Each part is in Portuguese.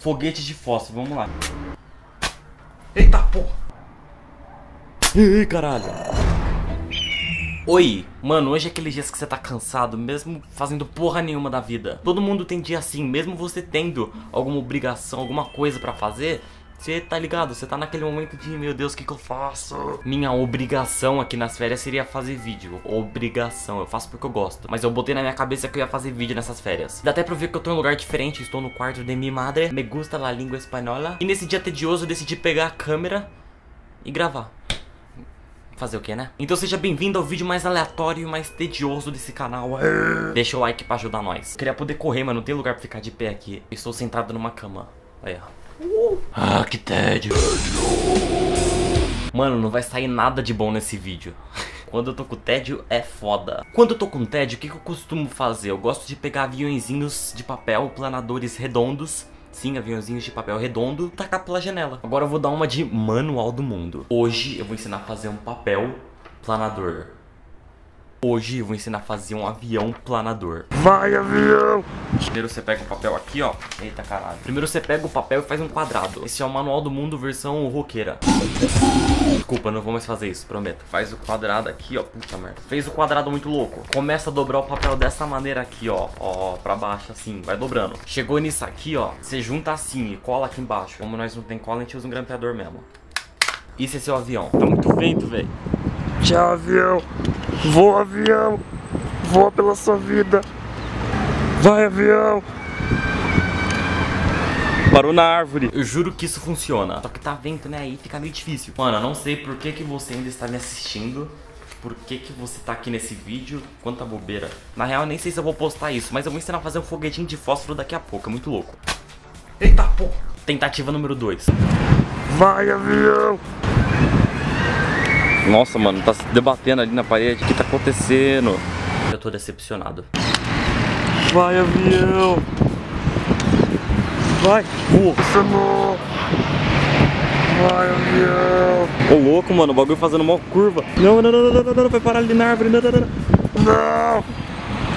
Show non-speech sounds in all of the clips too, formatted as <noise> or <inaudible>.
Foguete de fósforo, vamos lá. Eita porra! Ih, caralho! Oi, mano, hoje é aqueles dias que você tá cansado, mesmo fazendo porra nenhuma da vida. Todo mundo tem dia assim, mesmo você tendo alguma obrigação, alguma coisa pra fazer, você tá ligado? Você tá naquele momento de, meu Deus, o que que eu faço? Minha obrigação aqui nas férias seria fazer vídeo. Obrigação, eu faço porque eu gosto. Mas eu botei na minha cabeça que eu ia fazer vídeo nessas férias. Dá até pra ver que eu tô em um lugar diferente, estou no quarto de minha madre. Me gusta la língua espanhola. E nesse dia tedioso eu decidi pegar a câmera e gravar. Fazer o que, né? Então seja bem-vindo ao vídeo mais aleatório e mais tedioso desse canal. Deixa o like pra ajudar nós. Queria poder correr, mas não tem lugar pra ficar de pé aqui. Estou sentado numa cama. Aí, ó. Ah, que tédio. Mano, não vai sair nada de bom nesse vídeo. <laughs> Quando eu tô com tédio, é foda. Quando eu tô com tédio, o que, que eu costumo fazer? Eu gosto de pegar aviãozinhos de papel, planadores redondos. Sim, aviãozinhos de papel redondo, tacar pela janela. Agora eu vou dar uma de manual do mundo. Hoje eu vou ensinar a fazer um papel planador. Hoje eu vou ensinar a fazer um avião planador. Vai, avião! Primeiro você pega o papel aqui, ó. Eita caralho. Primeiro você pega o papel e faz um quadrado. Esse é o manual do mundo versão roqueira. Desculpa, não vou mais fazer isso, prometo. Faz o quadrado aqui, ó. Puta merda. Fez o quadrado muito louco. Começa a dobrar o papel dessa maneira aqui, ó. Ó, pra baixo assim. Vai dobrando. Chegou nisso aqui, ó. Você junta assim e cola aqui embaixo. Como nós não tem cola, a gente usa um grampeador mesmo. Isso é seu avião. Tá muito vento, velho. Tchau, avião! Voa, avião! Voa pela sua vida! Vai, avião! Parou na árvore. Eu juro que isso funciona. Só que tá vento, né? Aí fica meio difícil. Mano, eu não sei por que, que você ainda está me assistindo. Por que, que você tá aqui nesse vídeo? Quanta bobeira. Na real, eu nem sei se eu vou postar isso, mas eu vou ensinar a fazer um foguetinho de fósforo daqui a pouco. É muito louco. Eita porra! Tentativa número 2. Vai, avião! Nossa, mano, tá se debatendo ali na parede. O que tá acontecendo? Eu tô decepcionado. Vai, avião! Vai! Uh, Funcionou! Vai, avião! ô louco, mano, o bagulho fazendo uma curva. Não, não, não, não, não, não, não, vai parar ali na árvore. Não, não, não. Não!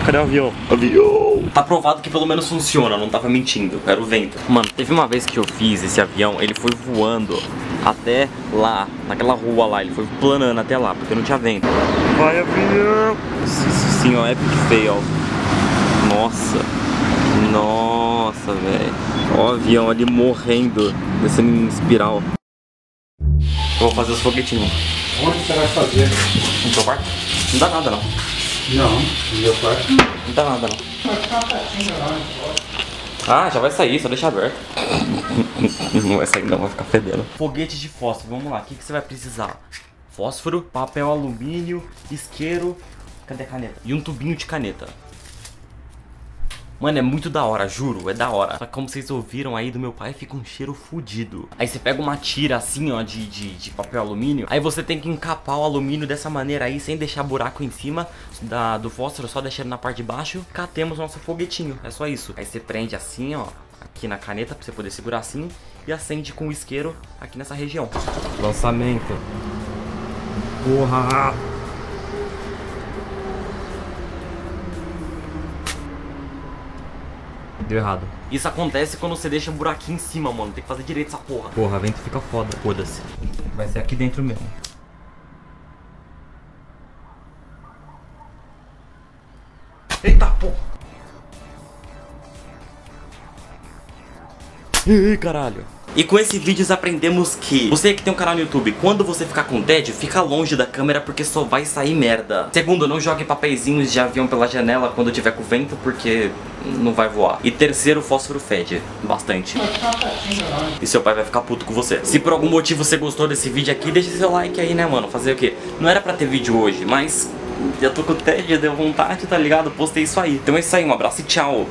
Cadê o avião? Avião! Tá provado que pelo menos funciona, não tava mentindo, era o vento. Mano, teve uma vez que eu fiz esse avião, ele foi voando até lá, naquela rua lá, ele foi planando até lá, porque não tinha vento. Vai, avião! Isso sim, ó, epic fail. Nossa, nossa, velho. Ó o avião ali morrendo, descendo em espiral. Vou fazer os foguetinhos. Onde você vai fazer? No seu quarto? Não dá nada não. Não, no meu quarto. Não dá nada não. Ah, já vai sair, só deixa aberto. <laughs> não vai sair não, vai ficar fedendo. Foguete de fósforo, vamos lá. O que, que você vai precisar? Fósforo, papel alumínio, isqueiro, cadê a caneta? E um tubinho de caneta. Mano, é muito da hora, juro, é da hora. Só que como vocês ouviram aí do meu pai, fica um cheiro fudido. Aí você pega uma tira assim, ó, de, de, de papel alumínio. Aí você tem que encapar o alumínio dessa maneira aí, sem deixar buraco em cima da, do fósforo, só deixando na parte de baixo. Cá temos nosso foguetinho, é só isso. Aí você prende assim, ó, aqui na caneta, pra você poder segurar assim. E acende com o isqueiro aqui nessa região. Lançamento. Porra! Deu errado. Isso acontece quando você deixa um buraquinho em cima, mano. Tem que fazer direito essa porra. Porra, vento fica foda. Foda-se. Vai ser aqui dentro mesmo. Eita porra! Ih, caralho. E com esse vídeo aprendemos que você que tem um canal no YouTube, quando você ficar com tédio, fica longe da câmera porque só vai sair merda. Segundo, não jogue papeizinhos de avião pela janela quando tiver com vento porque não vai voar. E terceiro, fósforo fede bastante. E seu pai vai ficar puto com você. Se por algum motivo você gostou desse vídeo aqui, deixa seu like aí, né, mano? Fazer o quê? Não era pra ter vídeo hoje, mas eu tô com tédio, deu vontade, tá ligado? Postei isso aí. Então é isso aí, um abraço e tchau.